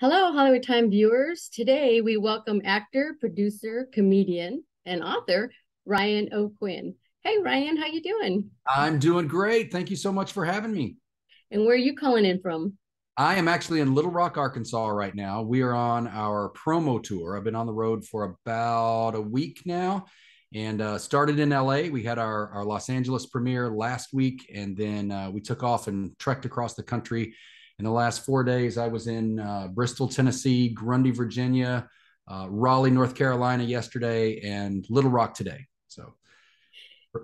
Hello, Hollywood Time viewers. Today we welcome actor, producer, comedian, and author Ryan O'Quinn. Hey, Ryan, how you doing? I'm doing great. Thank you so much for having me. And where are you calling in from? I am actually in Little Rock, Arkansas right now. We are on our promo tour. I've been on the road for about a week now and uh, started in LA. We had our, our Los Angeles premiere last week, and then uh, we took off and trekked across the country in the last four days, I was in uh, Bristol, Tennessee, Grundy, Virginia, uh, Raleigh, North Carolina yesterday, and Little Rock today. So,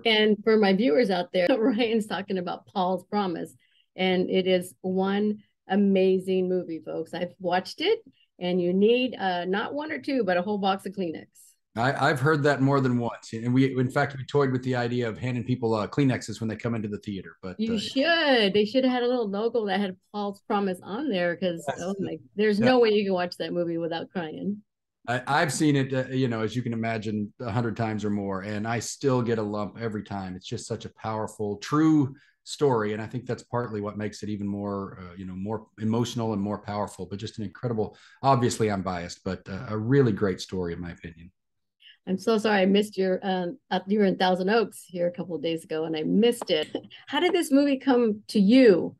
and for my viewers out there, Ryan's talking about Paul's Promise, and it is one amazing movie, folks. I've watched it, and you need uh, not one or two, but a whole box of Kleenex. I, have heard that more than once, and we, in fact, we toyed with the idea of handing people uh, Kleenexes when they come into the theater. But you uh, should. They should have had a little logo that had Paul's Promise on there, because oh my, there's yeah. no way you can watch that movie without crying. I, have seen it, uh, you know, as you can imagine, a hundred times or more, and I still get a lump every time. It's just such a powerful, true story, and I think that's partly what makes it even more, uh, you know, more emotional and more powerful. But just an incredible. Obviously, I'm biased, but uh, a really great story, in my opinion. I'm so sorry I missed your um you were in Thousand Oaks here a couple of days ago and I missed it. How did this movie come to you?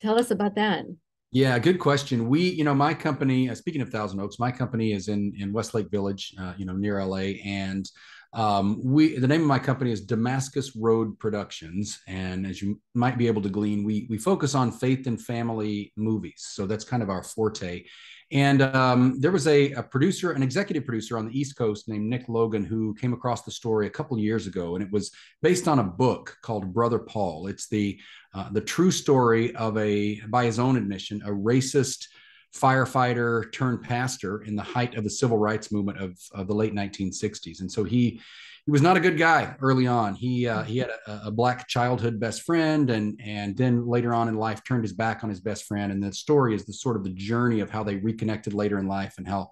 Tell us about that. Yeah, good question. We, you know, my company. Uh, speaking of Thousand Oaks, my company is in in Westlake Village, uh, you know, near LA, and um, we the name of my company is Damascus Road Productions, and as you might be able to glean, we we focus on faith and family movies. So that's kind of our forte. And um, there was a, a, producer, an executive producer on the East Coast named Nick Logan, who came across the story a couple years ago, and it was based on a book called Brother Paul. It's the uh, the true story of a, by his own admission, a racist firefighter turned pastor in the height of the civil rights movement of, of the late 1960s. And so he he was not a good guy early on. He uh, he had a, a, black childhood best friend, and and then later on in life turned his back on his best friend. And the story is the sort of the journey of how they reconnected later in life and how.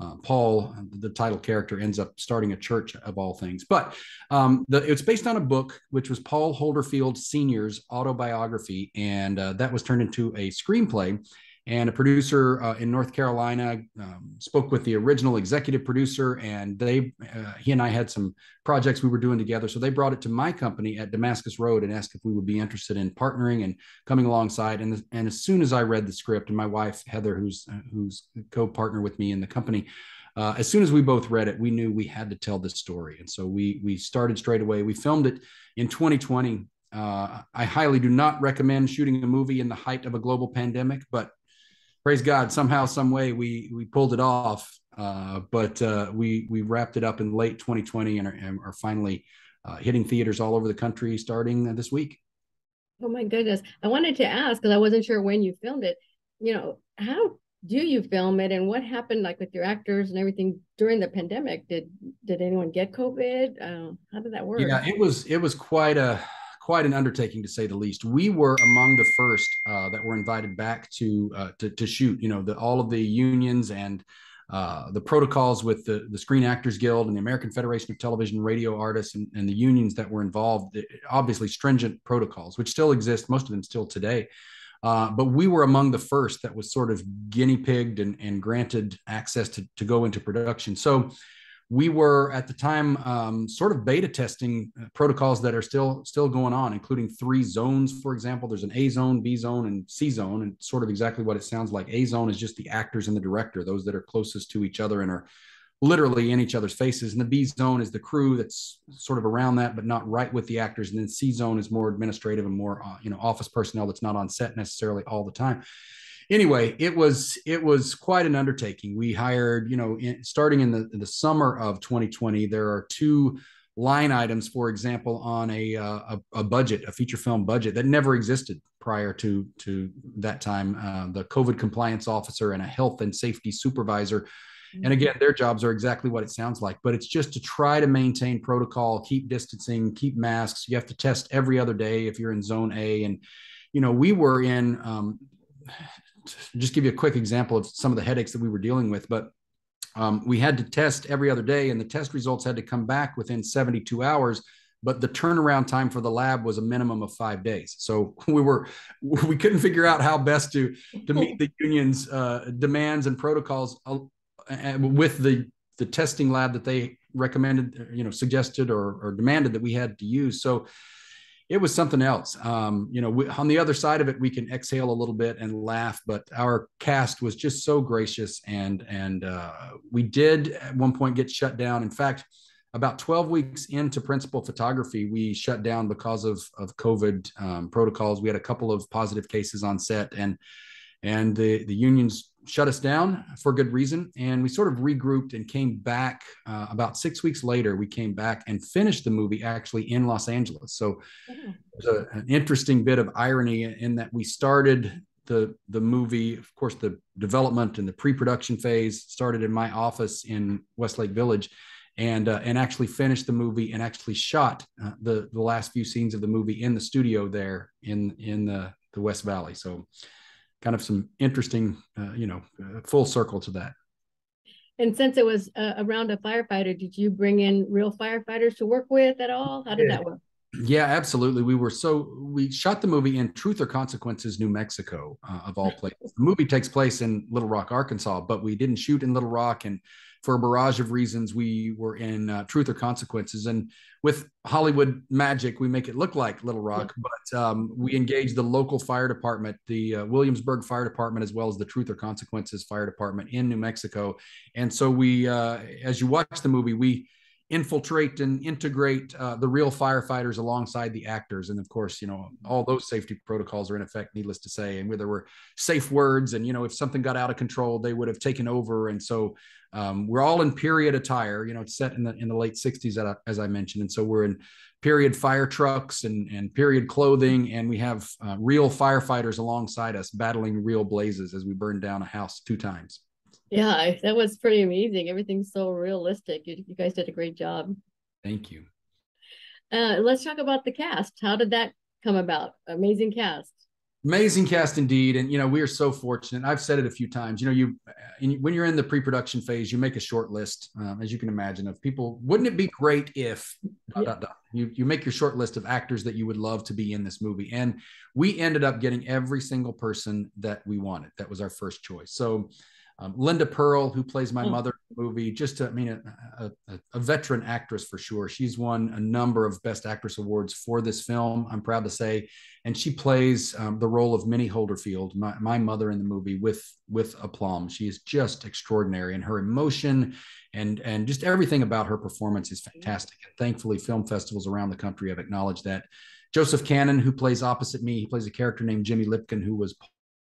Uh, Paul, the title character, ends up starting a church of all things. But um, the, it's based on a book, which was Paul Holderfield Sr.'s autobiography, and uh, that was turned into a screenplay and a producer uh, in North Carolina um, spoke with the original executive producer, and they, uh, he and I had some projects we were doing together. So they brought it to my company at Damascus Road and asked if we would be interested in partnering and coming alongside. And and as soon as I read the script, and my wife Heather, who's who's co-partner with me in the company. Uh, as soon as we both read it, we knew we had to tell this story, and so we we started straight away. We filmed it in 2020. Uh, I highly do not recommend shooting a movie in the height of a global pandemic, but praise God, somehow, some way, we we pulled it off. Uh, but uh, we we wrapped it up in late 2020 and are, and are finally uh, hitting theaters all over the country starting this week. Oh my goodness! I wanted to ask because I wasn't sure when you filmed it. You know, how do you film it, and what happened like with your actors and everything during the pandemic? Did did anyone get COVID? Uh, how did that work? Yeah, it was it was quite a quite an undertaking to say the least. We were among the first uh, that were invited back to, uh, to, to shoot. You know, the, all of the unions and uh, the protocols with the, the Screen Actors Guild and the American Federation of Television Radio Artists and, and the unions that were involved. Obviously, stringent protocols, which still exist, most of them still today. Uh, but we were among the first that was sort of guinea pigged and, and granted access to, to go into production. So we were at the time um, sort of beta testing uh, protocols that are still still going on, including three zones. For example, there's an A zone, B zone, and C zone, and sort of exactly what it sounds like. A zone is just the actors and the director, those that are closest to each other and are literally in each other's faces. And the B zone is the crew that's sort of around that, but not right with the actors. And then C zone is more administrative and more, uh, you know, office personnel that's not on set necessarily all the time anyway, it was it was quite an undertaking. We hired, you know, in, starting in the in the summer of 2020, there are two line items, for example, on a, uh, a, a budget, a feature film budget that never existed prior to to that time. Uh, the COVID compliance officer and a health and safety supervisor. And again, their jobs are exactly what it sounds like, but it's just to try to maintain protocol, keep distancing, keep masks. You have to test every other day if you're in zone A. And, you know, we were in um, just give you a quick example of some of the headaches that we were dealing with, but um, we had to test every other day, and the test results had to come back within 72 hours but the turnaround time for the lab was a minimum of five days. So we were we couldn't figure out how best to to meet the union's uh, demands and protocols uh, with the the testing lab that they recommended, you know, suggested or, or demanded that we had to use. So it was something else. Um, you know, we, on the other side of it, we can exhale a little bit and laugh, but our cast was just so gracious, and and uh, we did at one point get shut down. In fact, about 12 weeks into principal photography, we shut down because of of COVID um, protocols. We had a couple of positive cases on set, and and the the unions shut us down for good reason. And we sort of regrouped and came back uh, about six weeks later. We came back and finished the movie actually in Los Angeles. So yeah. there's a, an interesting bit of irony in that we started the the movie, of course, the development and the pre-production phase started in my office in Westlake Village. And, uh, and actually finished the movie and actually shot uh, the, the last few scenes of the movie in the studio there in in the, the West Valley. So kind of some interesting, uh, you know, uh, full circle to that. And since it was uh, around a firefighter, did you bring in real firefighters to work with at all? How did yeah. that work? Yeah, absolutely. We were so we shot the movie in Truth or Consequences, New Mexico, uh, of all places. The movie takes place in Little Rock, Arkansas, but we didn't shoot in Little Rock, and for a barrage of reasons, we were in uh, Truth or Consequences. And with Hollywood magic, we make it look like Little Rock, but um, we engage the local fire department, the uh, Williamsburg Fire Department, as well as the Truth or Consequences Fire Department in New Mexico. And so we, uh, as you watch the movie, we infiltrate and integrate uh, the real firefighters alongside the actors. And of course you know all those safety protocols are in effect needless to say. And where there were safe words and you know if something got out of control they would have taken over. And so um, we're all in period attire you know it's set in the in the late 60s as i mentioned. And so we're in period fire trucks and and period clothing. And we have uh, real firefighters alongside us battling real blazes as we burn down a house two times yeah, that was pretty amazing. Everything's so realistic. You, you guys did a great job. Thank you. Uh, let's talk about the cast. How did that come about? Amazing cast. Amazing cast indeed, and you know we are so fortunate. I've said it a few times. You know, you in, when you're in the pre-production phase, you make a short list, um, as you can imagine, of people. Wouldn't it be great if yeah. dot, dot, you you make your short list of actors that you would love to be in this movie? And we ended up getting every single person that we wanted. That was our first choice. So um, Linda Purl, who plays my mm. mother in the movie, just I mean, a, a, a, veteran actress for sure. She's won a number of Best Actress awards for this film. I'm proud to say, and she plays um, the role of Minnie Holderfield, my, my mother in the movie, with with aplomb. She is just extraordinary, and her emotion and and just everything about her performance is fantastic. And thankfully, film festivals around the country have acknowledged that. Josef Cannon, who plays opposite me, he plays a character named Jimmy Lipkin, who was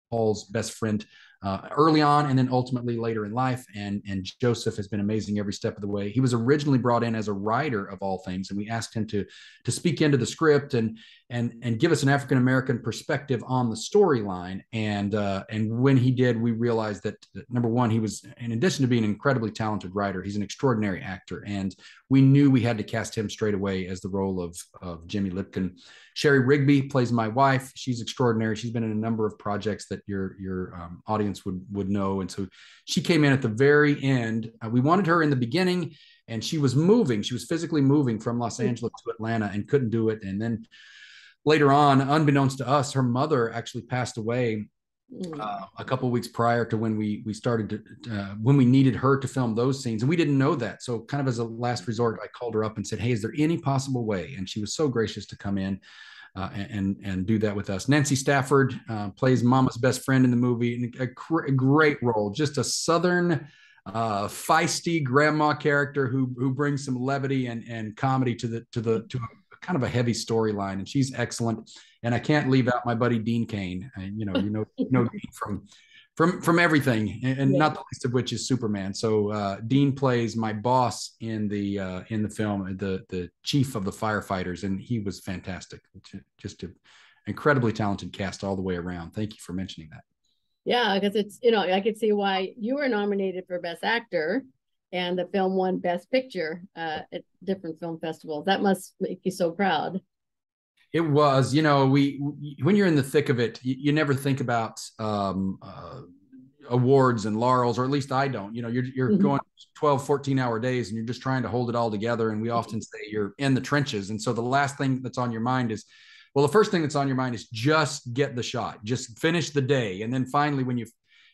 Paul's best friend uh, early on and then ultimately later in life. And, and Josef has been amazing every step of the way. He was originally brought in as a writer of all things, and we asked him to, to speak into the script and, and, and give us an African American perspective on the storyline. And, uh, and when he did, we realized that, that, number one, he was, in addition to being an incredibly talented writer, he's an extraordinary actor. And we knew we had to cast him straight away as the role of, of Jimmy Lipkin. Shari Rigby plays my wife. She's extraordinary. She's been in a number of projects that your your um, audience would would know, and so she came in at the very end. Uh, we wanted her in the beginning, and she was moving. She was physically moving from Los Angeles to Atlanta and couldn't do it. And then later on, unbeknownst to us, her mother actually passed away Mm. uh, a couple weeks prior to when we we started to uh, when we needed her to film those scenes and we didn't know that so kind of as a last resort i called her up and said hey is there any possible way and she was so gracious to come in uh, and and do that with us. Nancy stafford uh, plays mama's best friend in the movie a, a great role. Just a southern uh, feisty grandma character who who brings some levity and and comedy to the to the to a, kind of a heavy storyline and she's excellent. And I can't leave out my buddy Dean Cain. And, you know, you know, you know Dean from from from everything, and, yeah. not the least of which is Superman. So uh, Dean plays my boss in the uh, in the film, the the chief of the firefighters, and he was fantastic. Just an incredibly talented cast all the way around. Thank you for mentioning that. Yeah, because it's you know I could see why you were nominated for Best Actor, and the film won Best Picture uh, at different film festivals. That must make you so proud. It was, you know, we when you're in the thick of it, you, you never think about um, uh, awards and laurels or at least i don't. You know you're, you're mm-hmm. going 12 14 hour days and you're just trying to hold it all together and we often say you're in the trenches. And so the last thing that's on your mind is well the first thing that's on your mind is just get the shot just finish the day. And then finally when you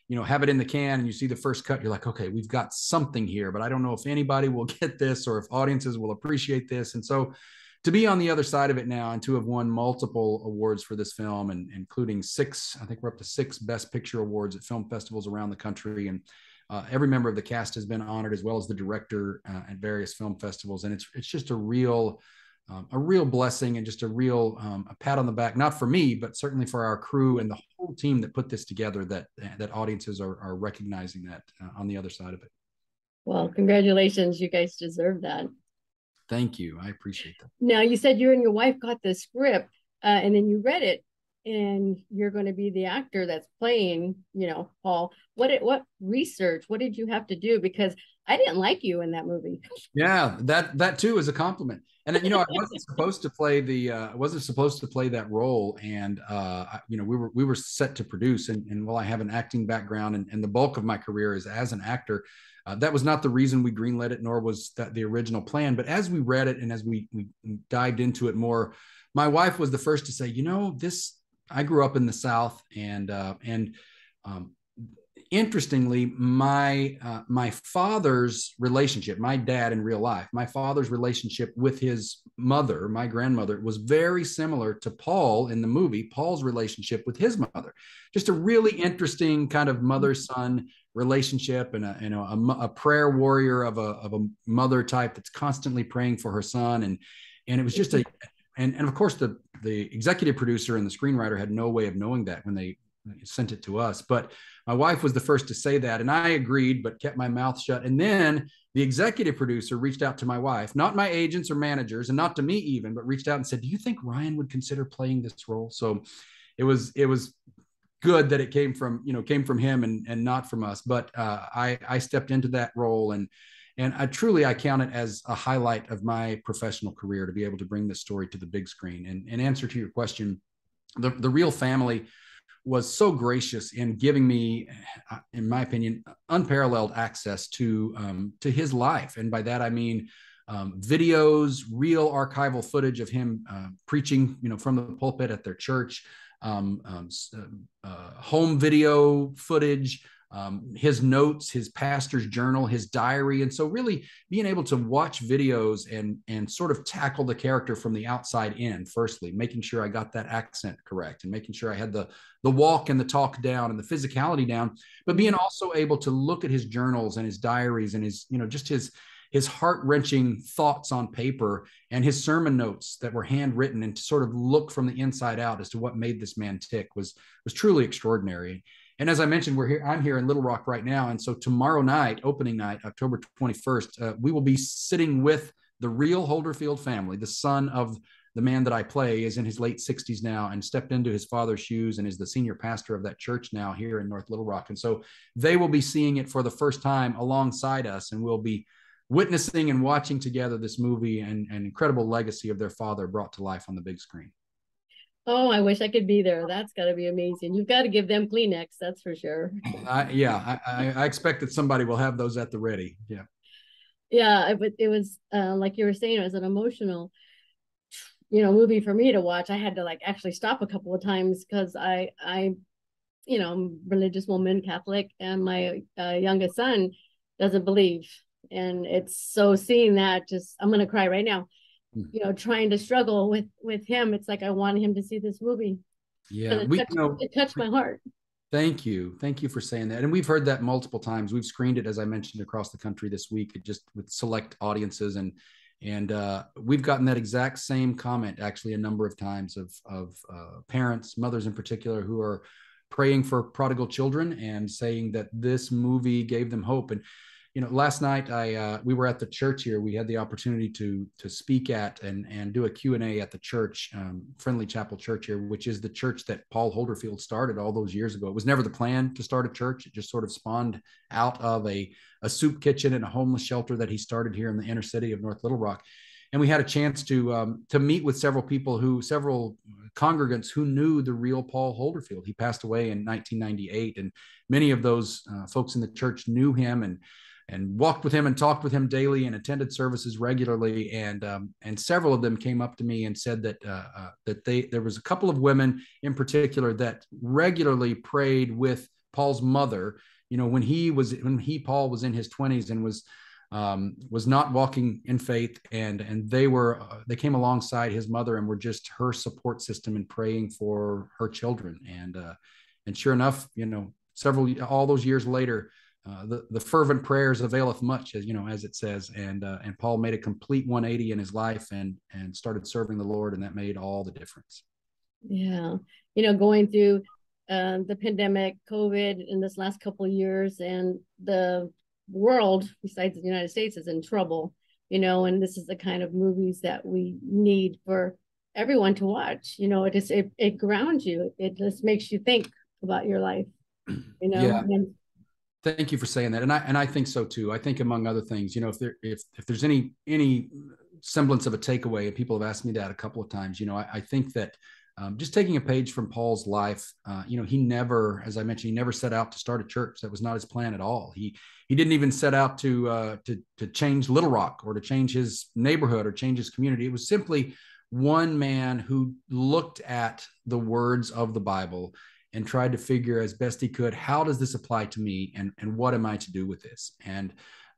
you know have it in the can and you see the first cut you're like okay we've got something here but i don't know if anybody will get this or if audiences will appreciate this. And so to be on the other side of it now and to have won multiple awards for this film and including six i think we're up to six best picture awards at film festivals around the country. And uh, every member of the cast has been honored as well as the director uh, at various film festivals. And it's it's just a real um, a real blessing and just a real um, a pat on the back not for me but certainly for our crew and the whole team that put this together that that audiences are, are recognizing that uh, on the other side of it. Well congratulations. You guys deserve that Thank you. I appreciate that. Now, you said you and your wife got the script uh, and then you read it and you're going to be the actor that's playing, you know, Paul. What did, what research? What did you have to do? Because I didn't like you in that movie. Yeah, that that too is a compliment. And you know, I wasn't supposed to play the uh, I wasn't supposed to play that role, and uh, you know, we were we were set to produce. And, and while I have an acting background, and, and the bulk of my career is as an actor, uh, that was not the reason we greenlit it, nor was that the original plan. But as we read it and as we, we dived into it more, my wife was the first to say, you know, this. I grew up in the South, and uh, and um, interestingly, my uh, my father's relationship, my dad in real life, my father's relationship with his mother, my grandmother, was very similar to Paul in the movie. Paul's relationship with his mother, just a really interesting kind of mother son relationship and a you know a, a, prayer warrior of a of a mother type that's constantly praying for her son and and it was just a and and of course the the executive producer and the screenwriter had no way of knowing that when they sent it to us. But my wife was the first to say that and i agreed but kept my mouth shut. And then the executive producer reached out to my wife not my agents or managers and not to me even but reached out and said do you think ryan would consider playing this role? So it was it was good that it came from you know came from him and and not from us. But uh, i i stepped into that role and and i truly i count it as a highlight of my professional career to be able to bring this story to the big screen. And in answer to your question the the real family was so gracious in giving me uh, in my opinion unparalleled access to um, to his life. And by that i mean um, videos real archival footage of him uh, preaching you know from the pulpit at their church um, um, uh, uh, home video footage, um, his notes, his pastor's journal, his diary, and so really being able to watch videos and and sort of tackle the character from the outside in. Firstly, making sure I got that accent correct, and making sure I had the the walk and the talk down and the physicality down, but being also able to look at his journals and his diaries and his you know just his his heart wrenching thoughts on paper and his sermon notes that were handwritten and to sort of look from the inside out as to what made this man tick was was truly extraordinary. And as I mentioned, we're here. I'm here in Little Rock right now, and so tomorrow night, opening night, October 21st, uh, we will be sitting with the real Holderfield family. The son of the man that I play is in his late 60s now and stepped into his father's shoes and is the senior pastor of that church now here in North Little Rock. And so they will be seeing it for the first time alongside us, and we'll be witnessing and watching together this movie and an incredible legacy of their father brought to life on the big screen. Oh, I wish I could be there. That's got to be amazing. You've got to give them Kleenex, that's for sure. I, yeah, I, I, expect that somebody will have those at the ready. Yeah. Yeah, it, it was uh, like you were saying, it was an emotional, you know, movie for me to watch. I had to like actually stop a couple of times because I, I, you know, I'm religious woman, Catholic, and my uh, youngest son doesn't believe and it's so seeing that just i'm gonna cry right now. You know trying to struggle with with him. It's like i want him to see this movie. Yeah it, we, touched, you know, it touched my heart. Thank you. Thank you for saying that. And we've heard that multiple times. We've screened it as i mentioned across the country this week just with select audiences. And and uh, we've gotten that exact same comment actually a number of times of of uh, parents mothers in particular who are praying for prodigal children and saying that this movie gave them hope. And you know last night i uh, we were at the church here. We had the opportunity to to speak at and and do a q&a at the church um, friendly chapel church here which is the church that paul holderfield started all those years ago. It was never the plan to start a church. It just sort of spawned out of a, a soup kitchen and a homeless shelter that he started here in the inner city of north little rock. And we had a chance to um, to meet with several people who several congregants who knew the real Paul Holderfield. He passed away in 1998, and many of those uh, folks in the church knew him and and walked with him and talked with him daily and attended services regularly. And um, and several of them came up to me and said that uh, uh, that they there was a couple of women in particular that regularly prayed with Paul's mother. You know, when he was when he Paul was in his 20s and was um, was not walking in faith, and and they were uh, they came alongside his mother and were just her support system and praying for her children. And uh, and sure enough, you know, several all those years later, uh, the the fervent prayers availeth much, as you know, as it says. And uh, and Paul made a complete 180 in his life and and started serving the Lord, and that made all the difference. Yeah, you know, going through uh, the pandemic, COVID, in this last couple of years, and the world besides the United States is in trouble, you know, and this is the kind of movies that we need for everyone to watch. You know, it just it, it grounds you. It just makes you think about your life. You know. Yeah. And, Thank you for saying that, and I and I think so too. I think among other things, you know, if there if if there's any any semblance of a takeaway, and people have asked me that a couple of times, you know, I, I think that um, just taking a page from Paul's life, uh, you know, he never, as I mentioned, he never set out to start a church. That was not his plan at all. He he didn't even set out to uh, to to change Little Rock or to change his neighborhood or change his community. It was simply one man who looked at the words of the Bible and tried to figure as best he could how does this apply to me and and what am I to do with this and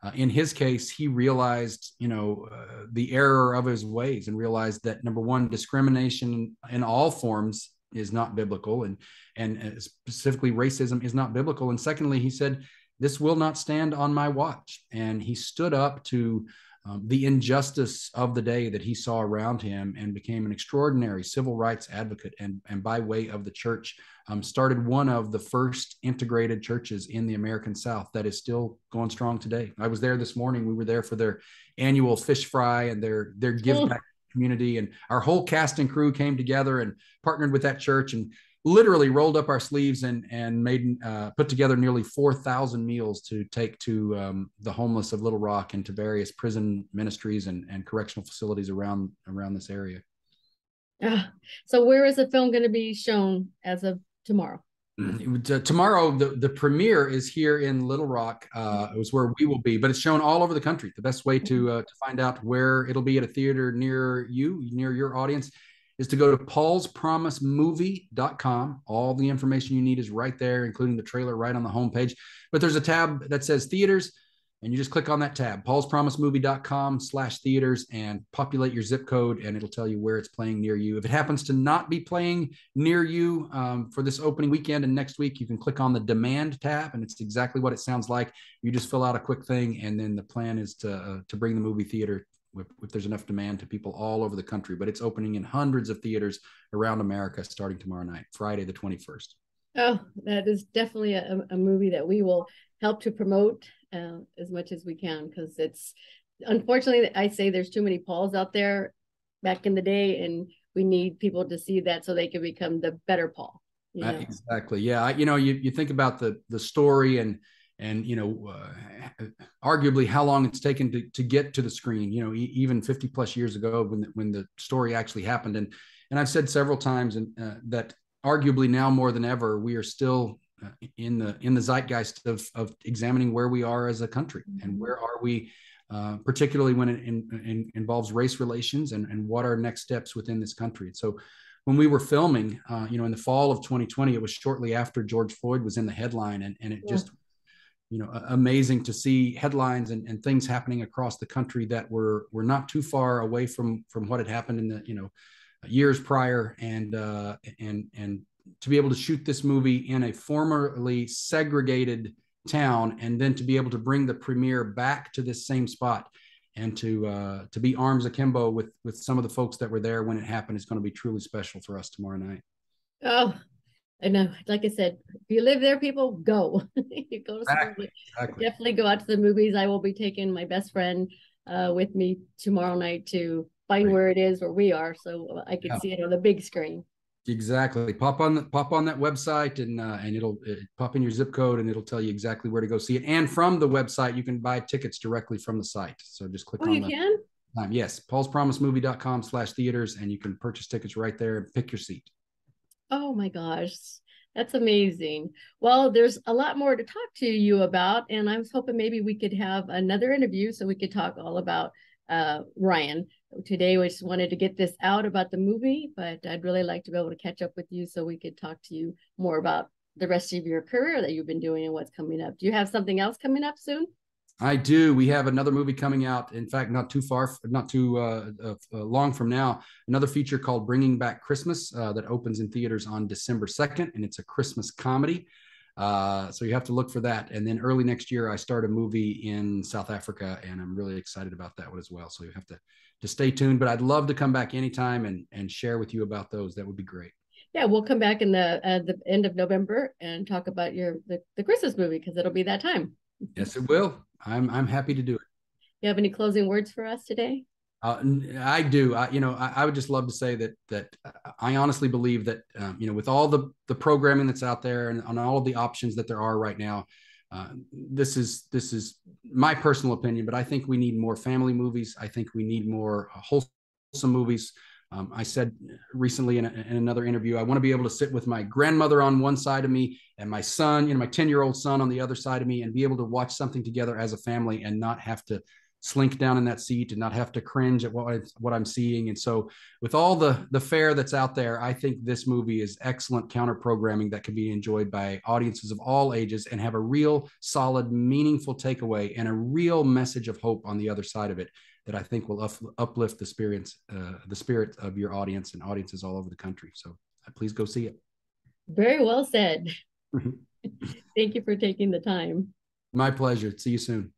uh, in his case, he realized, you know, uh, the error of his ways and realized that number one, discrimination in all forms is not biblical, and and uh, specifically racism is not biblical. And secondly, he said, "This will not stand on my watch." And he stood up to um, the injustice of the day that he saw around him and became an extraordinary civil rights advocate and, and by way of the church um, started one of the first integrated churches in the american south that is still going strong today. I was there this morning. We were there for their annual fish fry and their their give back community and our whole cast and crew came together and partnered with that church and literally rolled up our sleeves and and made uh, put together nearly 4,000 meals to take to um, the homeless of Little Rock and to various prison ministries and, and correctional facilities around around this area. Uh, so where is the film going to be shown as of tomorrow? Mm-hmm. tomorrow, the, the premiere is here in Little Rock. Uh, it was where we will be, but it's shown all over the country. The best way to uh, to find out where it'll be at a theater near you, near your audience, is to go to paulspromisemovie.com. All the information you need is right there, including the trailer right on the homepage. But there's a tab that says theaters, and you just click on that tab, paulspromisemovie.com slash theaters, and populate your zip code, and it'll tell you where it's playing near you. If it happens to not be playing near you um, for this opening weekend and next week, you can click on the demand tab, and it's exactly what it sounds like. You just fill out a quick thing, and then the plan is to uh, to bring the movie theater if, if, there's enough demand to people all over the country. But it's opening in hundreds of theaters around America starting tomorrow night, Friday the 21st. Oh, that is definitely a, a movie that we will help to promote uh, as much as we can because it's unfortunately I say there's too many Pauls out there back in the day, and we need people to see that so they can become the better Paul. You know? exactly. Yeah. I, you know, you, you think about the the story and and you know uh, arguably how long it's taken to, to get to the screen you know e- even 50 plus years ago when the, when the story actually happened and and i've said several times and uh, that arguably now more than ever we are still uh, in the in the zeitgeist of of examining where we are as a country and mm-hmm. where are we uh, particularly when it in, in, involves race relations and, and what are next steps within this country. So when we were filming, uh, you know, in the fall of 2020, it was shortly after George Floyd was in the headline, and, and it yeah. just you know amazing to see headlines and, and things happening across the country that were were not too far away from from what had happened in the you know years prior and uh and and to be able to shoot this movie in a formerly segregated town and then to be able to bring the premiere back to this same spot and to uh, to be arms akimbo with with some of the folks that were there when it happened is going to be truly special for us tomorrow night. Oh, and uh, like I said, if you live there, people go. you go to exactly. exactly. Definitely go out to the movies. I will be taking my best friend uh, with me tomorrow night to find where it is where we are, so I can yeah. see it on the big screen. Exactly. Pop on the, pop on that website and uh, and it'll it, pop in your zip code and it'll tell you exactly where to go see it. And from the website, you can buy tickets directly from the site. So just click oh, on. you the, can. Time. Yes, paulspromisemovie.com slash theaters, and you can purchase tickets right there and pick your seat. Oh my gosh. That's amazing. Well, there's a lot more to talk to you about, and I was hoping maybe we could have another interview so we could talk all about uh, Ryan. Today, we just wanted to get this out about the movie, but I'd really like to be able to catch up with you so we could talk to you more about the rest of your career that you've been doing and what's coming up. Do you have something else coming up soon? I do. We have another movie coming out. In fact, not too far, not too uh, uh, uh, long from now. Another feature called "Bringing Back Christmas" uh, that opens in theaters on December second, and it's a Christmas comedy. Uh, so you have to look for that. And then early next year, I start a movie in South Africa, and I'm really excited about that one as well. So you have to to stay tuned. But I'd love to come back anytime and and share with you about those. That would be great. Yeah, we'll come back in the the end of November and talk about your the, the Christmas movie because it'll be that time. Yes, it will. I'm I'm happy to do it. You have any closing words for us today? Uh, I do. I, you know, I, I, would just love to say that that I honestly believe that um, you know, with all the the programming that's out there and on all of the options that there are right now, uh, this is this is my personal opinion. But I think we need more family movies. I think we need more wholesome movies. Um, I said recently in, a, in, another interview, I want to be able to sit with my grandmother on one side of me and my son, you know, my 10 year old son on the other side of me and be able to watch something together as a family and not have to slink down in that seat and not have to cringe at what, I, what I'm seeing. And so with all the, the fare that's out there, I think this movie is excellent counter programming that can be enjoyed by audiences of all ages and have a real solid, meaningful takeaway and a real message of hope on the other side of it that I think will up, uplift the spirits, uh, the spirit of your audience and audiences all over the country. So uh, please go see it. Very well said. Thank you for taking the time. My pleasure. See you soon.